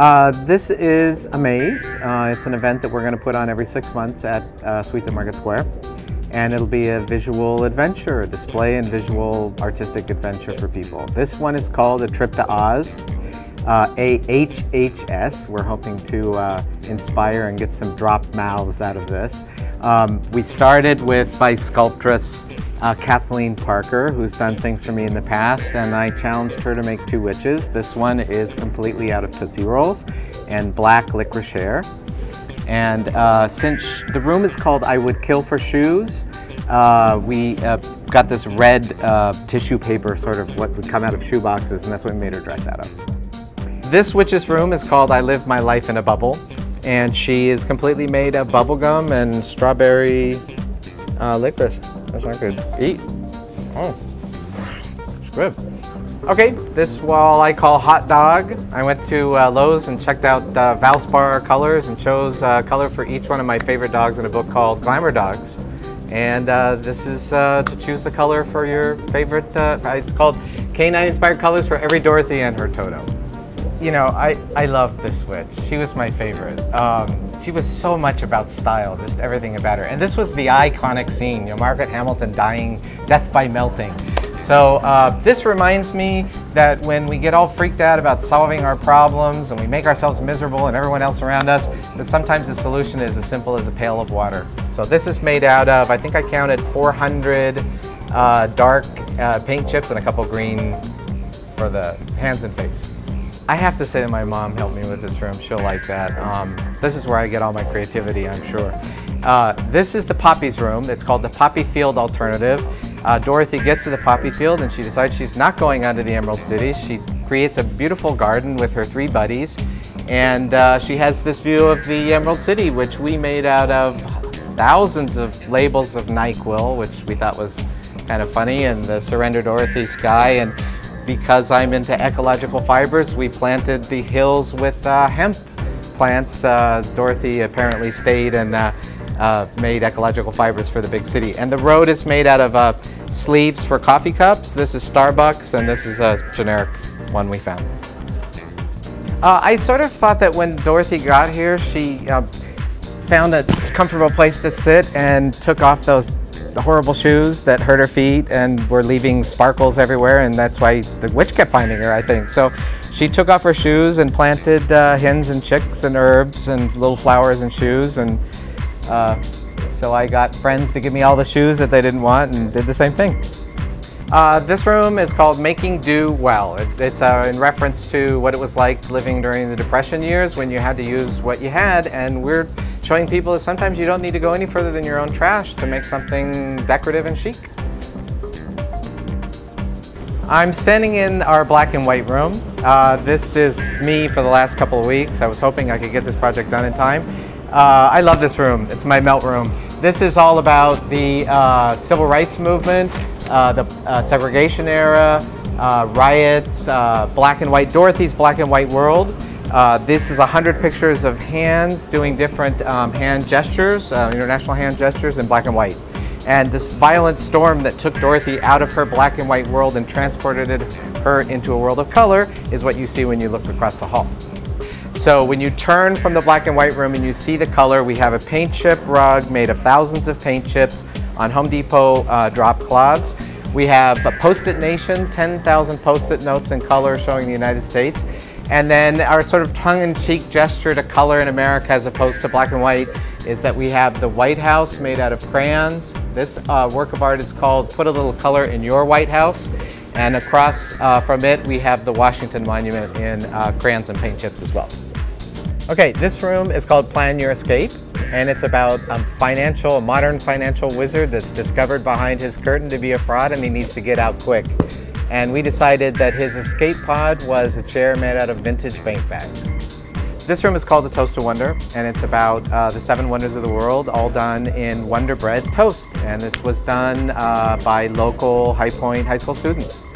Uh, this is Amaze. Uh, it's an event that we're going to put on every six months at uh, Suites at Market Square. And it'll be a visual adventure, a display and visual artistic adventure for people. This one is called A Trip to Oz. Uh, AHHS. We're hoping to uh, inspire and get some drop mouths out of this. Um, we started with by sculptress uh, Kathleen Parker, who's done things for me in the past, and I challenged her to make two witches. This one is completely out of Tootsie Rolls and black licorice hair. And uh, since the room is called I Would Kill for Shoes, uh, we uh, got this red uh, tissue paper, sort of what would come out of shoe boxes, and that's what we made her dress out of. This witch's room is called I Live My Life in a Bubble, and she is completely made of bubblegum and strawberry uh, licorice. That's not good. Eat. Oh, it's good. Okay, this wall I call hot dog. I went to uh, Lowe's and checked out uh, Valspar colors and chose uh, color for each one of my favorite dogs in a book called Glamour Dogs. And uh, this is uh, to choose the color for your favorite, uh, it's called Canine Inspired Colors for every Dorothy and her Toto. You know, I, I love the Switch. She was my favorite. Um, she was so much about style, just everything about her. And this was the iconic scene, you know, Margaret Hamilton dying, death by melting. So uh, this reminds me that when we get all freaked out about solving our problems and we make ourselves miserable and everyone else around us, that sometimes the solution is as simple as a pail of water. So this is made out of, I think I counted 400 uh, dark uh, paint chips and a couple green for the hands and face. I have to say that my mom helped me with this room. She'll like that. Um, this is where I get all my creativity, I'm sure. Uh, this is the Poppy's room. It's called the Poppy Field Alternative. Uh, Dorothy gets to the Poppy Field and she decides she's not going onto the Emerald City. She creates a beautiful garden with her three buddies. And uh, she has this view of the Emerald City, which we made out of thousands of labels of NyQuil, which we thought was kind of funny, and the Surrender Dorothy sky. And because I'm into ecological fibers, we planted the hills with uh, hemp plants. Uh, Dorothy apparently stayed and uh, uh, made ecological fibers for the big city. And the road is made out of uh, sleeves for coffee cups. This is Starbucks, and this is a generic one we found. Uh, I sort of thought that when Dorothy got here, she found a comfortable place to sit and took off those the horrible shoes that hurt her feet and were leaving sparkles everywhere and that's why the witch kept finding her, I think. So she took off her shoes and planted uh, hens and chicks and herbs and little flowers and shoes and uh, so I got friends to give me all the shoes that they didn't want and did the same thing. Uh, this room is called Making Do Well. It, it's uh, in reference to what it was like living during the Depression years when you had to use what you had and we're showing people that sometimes you don't need to go any further than your own trash to make something decorative and chic. I'm standing in our black and white room. Uh, this is me for the last couple of weeks. I was hoping I could get this project done in time. Uh, I love this room. It's my melt room. This is all about the uh, civil rights movement, uh, the uh, segregation era, uh, riots, black and white, Dorothy's black and white world. Uh, this is 100 pictures of hands doing different um, hand gestures, uh, international hand gestures in black and white. And this violent storm that took Dorothy out of her black and white world and transported her into a world of color is what you see when you look across the hall. So when you turn from the black and white room and you see the color, we have a paint chip rug made of thousands of paint chips on Home Depot uh, drop cloths. We have a Post-it Nation, 10,000 Post-it notes in color showing the United States. And then our sort of tongue-in-cheek gesture to color in America as opposed to black and white is that we have the White House made out of crayons. This uh, work of art is called Put a Little Color in Your White House. And across uh, from it, we have the Washington Monument in uh, crayons and paint chips as well. Okay, this room is called Plan Your Escape, and it's about a financial, a modern financial wizard that's discovered behind his curtain to be a fraud and he needs to get out quick and we decided that his escape pod was a chair made out of vintage bank bags. This room is called the Toast of Wonder, and it's about uh, the seven wonders of the world, all done in Wonder Bread toast. And this was done uh, by local High Point high school students.